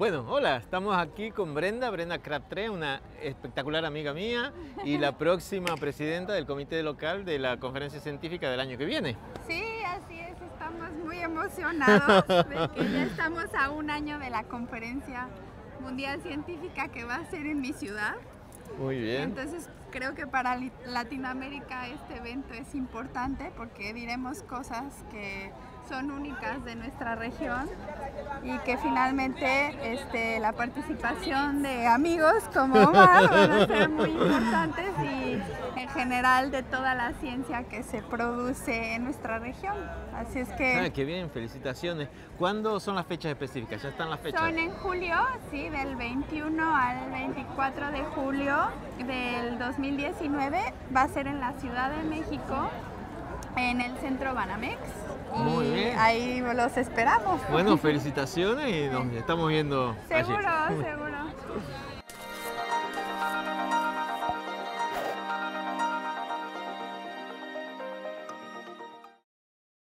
Bueno, hola, estamos aquí con Brenda, Brenda Crabtree, una espectacular amiga mía y la próxima presidenta del comité local de la conferencia científica del año que viene. Sí, así es, estamos muy emocionados de que ya estamos a un año de la conferencia mundial científica que va a ser en mi ciudad. Muy bien. Entonces creo que para Latinoamérica este evento es importante porque diremos cosas que son únicas de nuestra región y que finalmente este, la participación de amigos como Omar van a ser muy importantes y en general de toda la ciencia que se produce en nuestra región. Así es que... Ah, qué bien, felicitaciones. ¿Cuándo son las fechas específicas? ¿Ya están las fechas? Son en julio, sí, del 21 al 24 de julio del 2019. Va a ser en la Ciudad de México, en el centro Banamex. Muy y bien. ahí los esperamos. Bueno, felicitaciones y nos estamos viendo. Seguro, seguro.